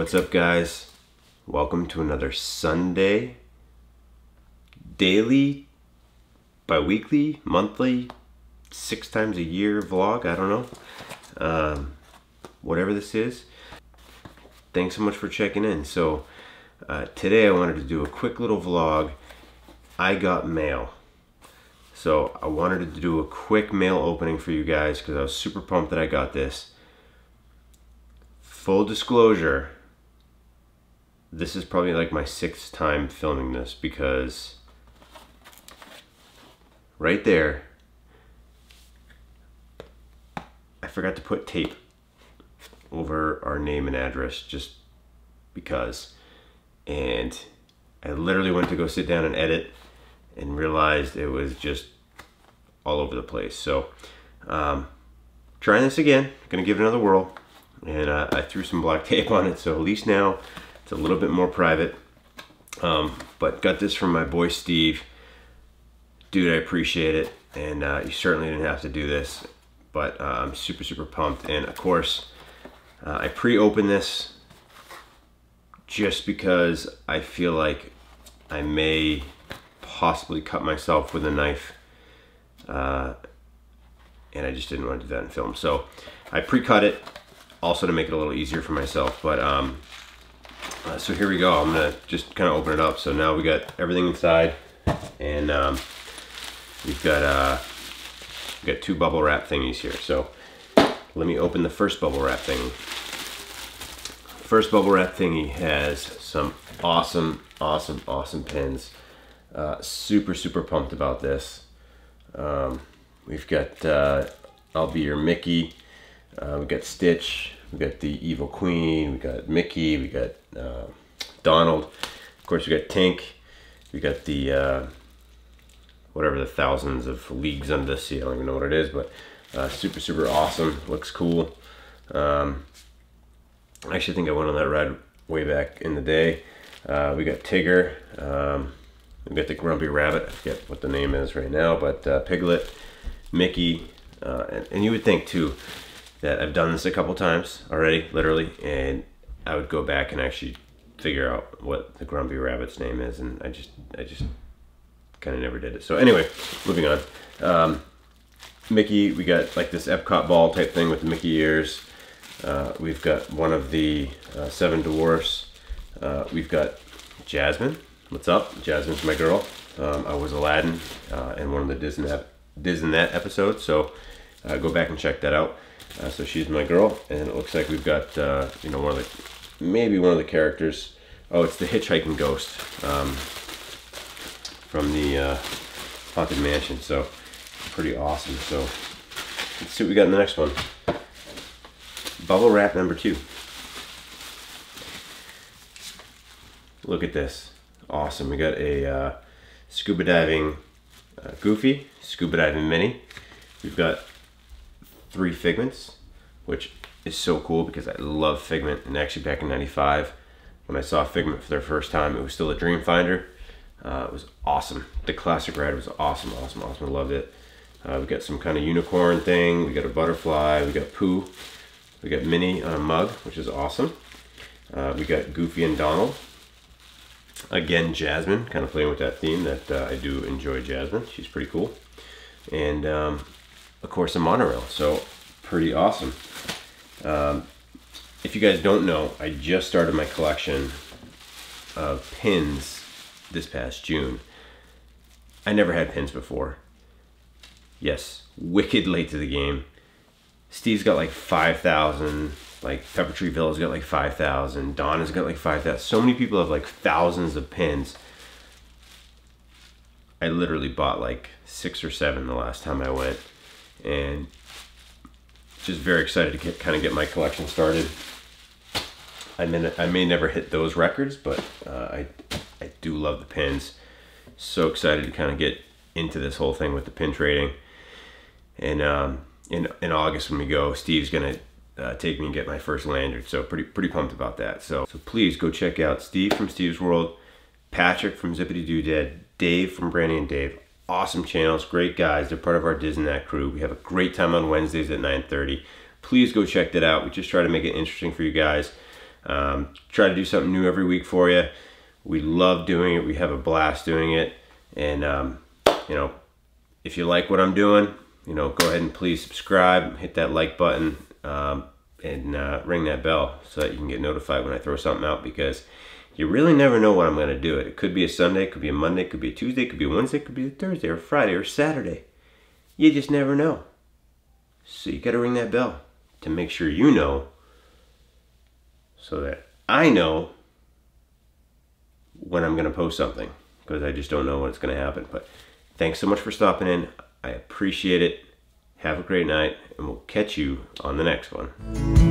What's up, guys? Welcome to another Sunday daily, bi weekly, monthly, six times a year vlog. I don't know. Um, whatever this is. Thanks so much for checking in. So, uh, today I wanted to do a quick little vlog. I got mail. So, I wanted to do a quick mail opening for you guys because I was super pumped that I got this. Full disclosure, this is probably like my sixth time filming this because right there, I forgot to put tape over our name and address just because. And I literally went to go sit down and edit and realized it was just all over the place. So, um, trying this again, gonna give it another whirl. And uh, I threw some black tape on it, so at least now it's a little bit more private. Um, but got this from my boy Steve. Dude, I appreciate it. And uh, you certainly didn't have to do this, but uh, I'm super, super pumped. And of course, uh, I pre-opened this just because I feel like I may possibly cut myself with a knife. Uh, and I just didn't want to do that in film. So I pre-cut it also to make it a little easier for myself. But um, uh, so here we go. I'm gonna just kind of open it up. So now we got everything inside, and um, we've got uh, we got two bubble wrap thingies here. So let me open the first bubble wrap thingy. First bubble wrap thingy has some awesome, awesome, awesome pins. Uh, super, super pumped about this. Um, we've got uh, I'll be your Mickey. Uh, we got Stitch, we got the Evil Queen, we got Mickey, we got uh, Donald. Of course, we got Tink. We got the uh, whatever the thousands of leagues under the sea. I don't even know what it is, but uh, super super awesome. Looks cool. Um, I actually think I went on that ride way back in the day. Uh, we got Tigger. Um, we got the Grumpy Rabbit. I forget what the name is right now, but uh, Piglet, Mickey, and, and you would think too that I've done this a couple times already, literally, and I would go back and actually figure out what the Grumpy Rabbit's name is, and I just, I just kind of never did it. So anyway, moving on. Um, Mickey, we got like this Epcot ball type thing with the Mickey ears. Uh, we've got one of the uh, Seven Dwarfs. Uh, we've got Jasmine. What's up? Jasmine's my girl. Um, I was Aladdin uh, in one of the Disney Disney episodes, so uh, go back and check that out. Uh, so she's my girl, and it looks like we've got uh, you know one of the maybe one of the characters. Oh, it's the hitchhiking ghost um, from the uh, haunted mansion. So pretty awesome. So let's see what we got in the next one. Bubble wrap number two. Look at this, awesome. We got a uh, scuba diving uh, Goofy, scuba diving Minnie. We've got three Figments, which is so cool because I love Figment. And actually, back in '95, when I saw Figment for their first time, it was still a Dreamfinder. Uh, it was awesome. The classic ride was awesome, awesome, awesome. I loved it. Uh, we got some kind of unicorn thing. We got a butterfly. We got Pooh. We got Minnie on a mug, which is awesome. Uh, we got Goofy and Donald. Again, Jasmine, kind of playing with that theme that uh, I do enjoy Jasmine. She's pretty cool. And um, of course, a monorail. So pretty awesome. Um, if you guys don't know, I just started my collection of pins this past June. I never had pins before. Yes, wicked late to the game. Steve's got like 5,000. Like Pepper Tree Villa's got like 5,000. Donna's got like 5,000. So many people have like thousands of pins. I literally bought like six or seven the last time I went and just very excited to get kind of get my collection started. I may, I may never hit those records, but uh, I, I do love the pins. So excited to kind of get into this whole thing with the pin trading. And um, in, in August when we go, Steve's going to uh, take me and get my first lanyard. So pretty pretty pumped about that. So, so please go check out Steve from Steve's World, Patrick from Zippity Doo Dad, Dave from Brandy and Dave, awesome channels, great guys. They're part of our Disney crew. We have a great time on Wednesdays at 9.30. Please go check that out. We just try to make it interesting for you guys. Um, try to do something new every week for you. We love doing it. We have a blast doing it. And, um, you know, if you like what I'm doing, you know, go ahead and please subscribe, hit that like button, um, and uh, ring that bell so that you can get notified when I throw something out because you really never know when I'm going to do it. It could be a Sunday, it could be a Monday, it could be a Tuesday, it could be a Wednesday, it could be a Thursday or Friday or Saturday. You just never know. So you got to ring that bell to make sure you know so that I know when I'm going to post something because I just don't know when it's going to happen. But thanks so much for stopping in. I appreciate it. Have a great night, and we'll catch you on the next one.